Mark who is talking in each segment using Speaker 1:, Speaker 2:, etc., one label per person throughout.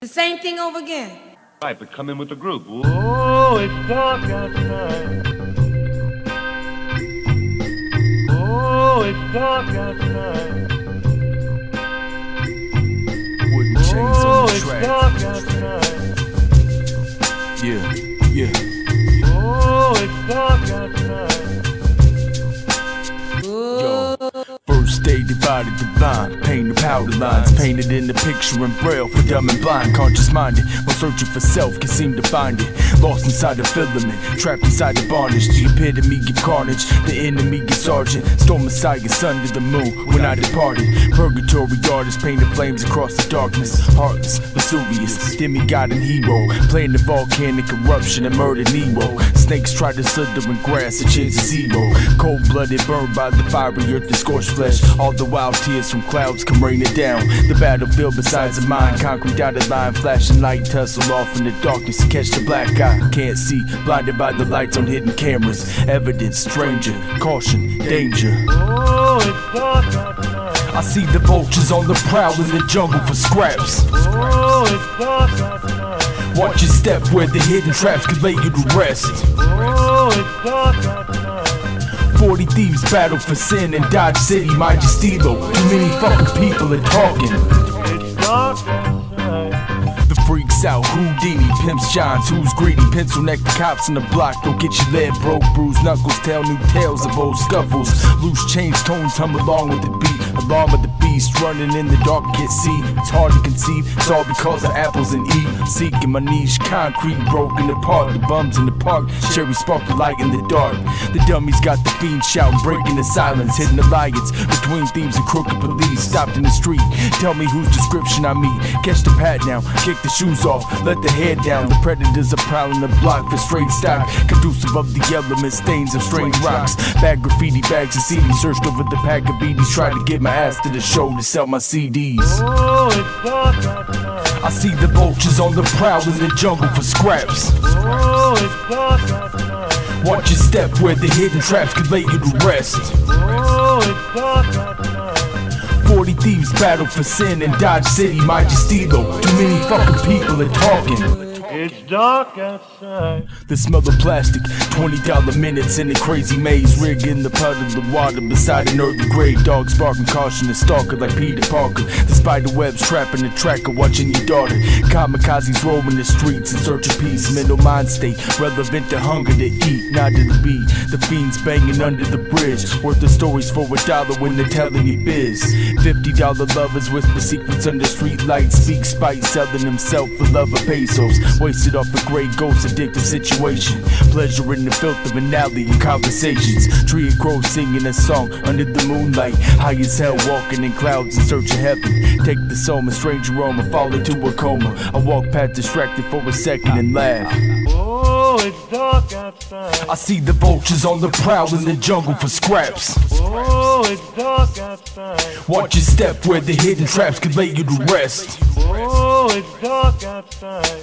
Speaker 1: The same thing over again.
Speaker 2: Right, but come in with the group. Oh, it's dark outside. Oh, it's dark outside.
Speaker 3: Day divided divine. Paint the powder lines. Painted in the picture in braille for dumb and blind. Conscious minded. While searching for self, can seem to find it. Lost inside the filament. Trapped inside the bondage. The epitome give carnage. The enemy get sergeant. Stole Messiah's under the moon when I departed. Purgatory artist painted flames across the darkness. Heartless, Vesuvius, demigod and hero. Playing the volcanic eruption and murder Nero. Snakes try to slither in grass, a chance of zero. Cold blooded, burned by the fiery earth scorched flesh. All the wild tears from clouds come raining down. The battlefield besides a mine, concrete dotted line, flashing light, tussle off in the darkness to catch the black eye. Can't see, blinded by the lights on hidden cameras. Evidence, stranger, caution, danger. I see the vultures on the prowl in the jungle for scraps. Watch your step where the hidden traps could lay you to rest. 40 thieves battle for sin in Dodge City, my your stilo. Too many fucking people are talking. The freaks out, Houdini, pimps, shines, who's greedy? Pencil neck, the cops in the block, don't get your lead broke, bruised knuckles, tell new tales of old scuffles. Loose change tones hum along with the beat, alarm of the beast, running in the dark, can't see. It's hard to conceive, it's all because of apples and E. Seeking my niche, concrete broken apart, the bums in the park, cherry spark the light in the dark. The dummies got the fiend shouting, breaking the silence, hitting the alliance between thieves and crooked police. Stopped in the street, tell me whose description I meet. Catch the pad now, kick the shoes off, let the head down. The predators are prowling the block for straight stock, conducive of the elements, stains of strange rocks. Bag graffiti bags of CDs, searched over the pack of BDs, tried to get my ass to the show to sell my CDs. I see the vultures on the prowl in the jungle for scraps. Watch your step where the hidden traps could lay you to rest.
Speaker 2: Oh, it's dark outside.
Speaker 3: 40 thieves battle for sin in Dodge City, my your stilo. Too many fucking people are talking.
Speaker 2: It's dark outside.
Speaker 3: The smell of plastic, $20 minutes in a crazy maze. Rig in the puddle of the water beside an early grave. Dogs barking caution, and stalker like Peter Parker. The spider webs trapping the tracker, watching your daughter. Kamikazes roaming the streets in search of peace. Mental mind state, relevant to hunger to eat, not to the beat. The fiends banging under the bridge. Worth the stories for a dollar when they're telling you biz. $50 lovers whisper secrets under street lights. Speak spite, selling himself for love of pesos. Wasted off a great ghost addictive situation. Pleasure in the filth of an alley and conversations. Tree and crow singing a song under the moonlight. High as hell, walking in clouds in search of heaven. Take the soul, a strange aroma, fall into a coma. I walk past distracted for a second and laugh.
Speaker 2: Oh, it's dark outside.
Speaker 3: I see the vultures on the prowl in the jungle for scraps.
Speaker 2: Oh, it's dark outside.
Speaker 3: Watch your step where the hidden traps could lay you to rest.
Speaker 2: Oh, it's dark outside.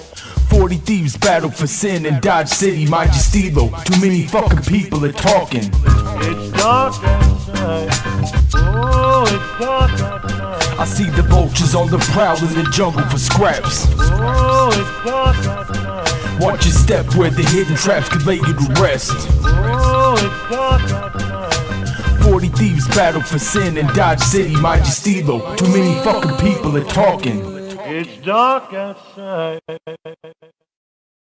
Speaker 3: 40 thieves battle for sin in Dodge City, mind your stilo. Too many fucking people are talking.
Speaker 2: It's dark outside. Oh, it's dark outside.
Speaker 3: I see the vultures on the prowl in the jungle for scraps.
Speaker 2: Oh, it's dark outside.
Speaker 3: Watch your step where the hidden traps could lay you to rest.
Speaker 2: Oh, it's dark outside.
Speaker 3: 40 thieves battle for sin in Dodge City, mind your stilo. Too many fucking people are talking.
Speaker 2: It's dark outside.